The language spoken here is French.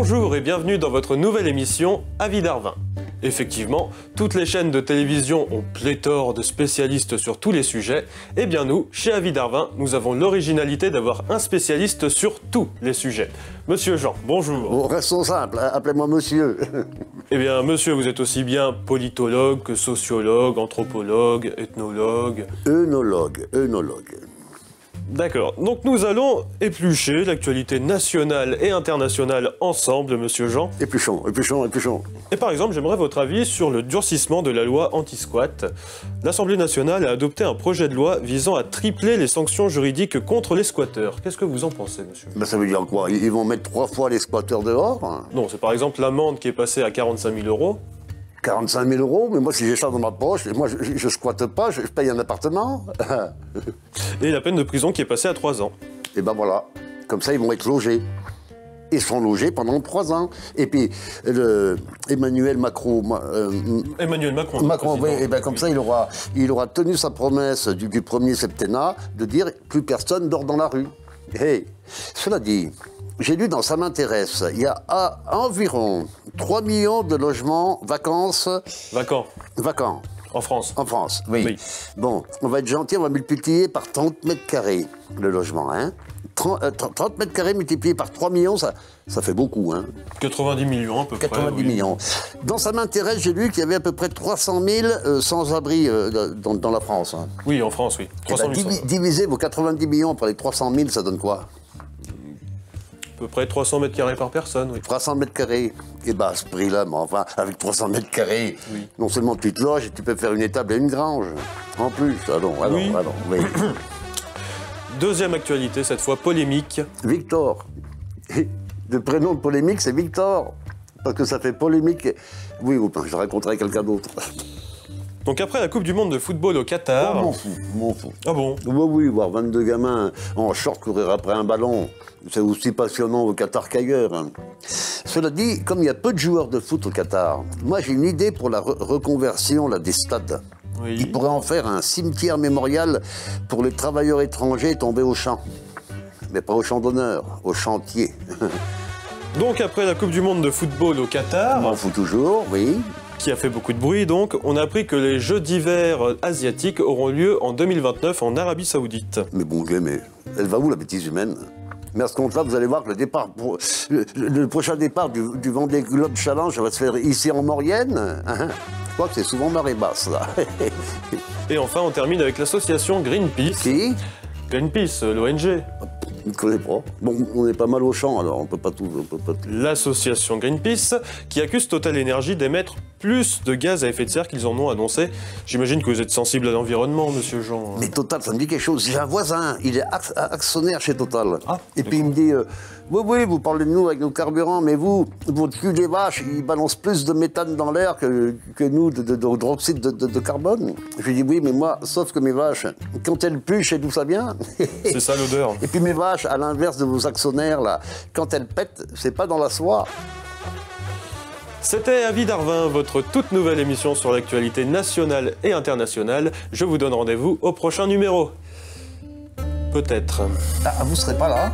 Bonjour et bienvenue dans votre nouvelle émission Avis d'Arvin. Effectivement, toutes les chaînes de télévision ont pléthore de spécialistes sur tous les sujets. Eh bien nous, chez Avis d'Arvin, nous avons l'originalité d'avoir un spécialiste sur tous les sujets. Monsieur Jean, bonjour. Bon, restons simples, hein, appelez-moi monsieur. Eh bien monsieur, vous êtes aussi bien politologue que sociologue, anthropologue, ethnologue. œnologue, œnologue. D'accord, donc nous allons éplucher l'actualité nationale et internationale ensemble, monsieur Jean. Épluchons, épluchons, épluchons. Et par exemple, j'aimerais votre avis sur le durcissement de la loi anti-squat. L'Assemblée nationale a adopté un projet de loi visant à tripler les sanctions juridiques contre les squatteurs. Qu'est-ce que vous en pensez, monsieur Ben, ça veut dire quoi? Ils vont mettre trois fois les squatteurs dehors? Non, c'est par exemple l'amende qui est passée à 45 000 euros. 45 000 euros, mais moi si j'ai ça dans ma poche, moi je, je squatte pas, je, je paye un appartement. Et la peine de prison qui est passée à 3 ans. Et ben voilà, comme ça ils vont être logés. Ils seront logés pendant trois ans. Et puis le, Emmanuel Macron, ma- euh, Emmanuel Macron. Macron, oui, et ben comme ça, il aura, il aura tenu sa promesse du, du premier septennat de dire plus personne dort dans la rue. Hey, cela dit, j'ai lu dans Ça m'intéresse, il y a à- environ 3 millions de logements vacances Vacant, vacants en France. en France. Oui. Oui. Bon, on va être gentil, on va multiplier par 30 mètres carrés le logement. Hein 30, euh, 30 mètres carrés multiplié par 3 millions, ça, ça fait beaucoup. Hein 90 millions à peu près. 90 oui. millions. Dans Ça m'intéresse, j'ai lu qu'il y avait à peu près 300 000 euh, sans-abri euh, dans, dans la France. hein. Oui, en France, oui. Eh 300 ben, 000. divi- divisez vos 90 millions par les 300 000, ça donne quoi? Peu près 300 mètres carrés par personne, oui. 300 mètres carrés. Et bah à ce prix-là, mais enfin, avec 300 mètres carrés, Oui. non seulement tu te loges, tu peux faire une étable et une grange. En plus, allons, allons, Oui. allons. oui. Deuxième actualité, cette fois polémique. Victor. Le prénom de polémique, c'est Victor. Parce que ça fait polémique. Oui, ou pas, je raconterai quelqu'un d'autre. Donc après la Coupe du Monde de football au Qatar. Oh, m'en fous, m'en fous. Ah bon? Oui, oui, voir 22 gamins en short courir après un ballon, c'est aussi passionnant au Qatar qu'ailleurs. hein. Cela dit, comme il y a peu de joueurs de foot au Qatar, moi j'ai une idée pour la re- reconversion là, des stades. Oui. Ils pourraient en faire un cimetière mémorial pour les travailleurs étrangers tombés au champ. Mais pas au champ d'honneur, au chantier. Donc après la Coupe du Monde de football au Qatar, On fout toujours, oui. Qui a fait beaucoup de bruit donc, on a appris que les Jeux d'hiver asiatiques auront lieu en 2029 en Arabie Saoudite. Mais bon Dieu, mais elle va où la bêtise humaine? Mais à ce compte-là, vous allez voir que le départ, le, le prochain départ du, du Vendée Globe Challenge va se faire ici en Maurienne. hein? Je crois que c'est souvent marée basse, là. Et enfin, on termine avec l'association Greenpeace. Qui? Greenpeace, l'ONG. Je ne connais pas. Bon, on est pas mal au champ, alors on peut pas tout... On peut pas tout. L'association Greenpeace qui accuse Total Energy d'émettre plus de gaz à effet de serre qu'ils en ont annoncé. J'imagine que vous êtes sensible à l'environnement, monsieur Jean. Mais Total, ça me dit quelque chose. J'ai un voisin, il est ac- actionnaire chez Total. Ah, Et puis il me dit, euh, oui, oui, vous parlez de nous avec nos carburants, mais vous, votre cul des vaches, il balance plus de méthane dans l'air que, que nous, de, de- de carbone. Je lui dis, oui, mais moi, sauf que mes vaches, quand elles puent, je sais d'où ça vient. C'est ça l'odeur. Et puis mes vaches, à l'inverse de vos actionnaires, là, quand elles pètent, c'est pas dans la soie. C'était Avis d'Arvin, votre toute nouvelle émission sur l'actualité nationale et internationale. Je vous donne rendez-vous au prochain numéro. Peut-être. Ah, vous serez pas là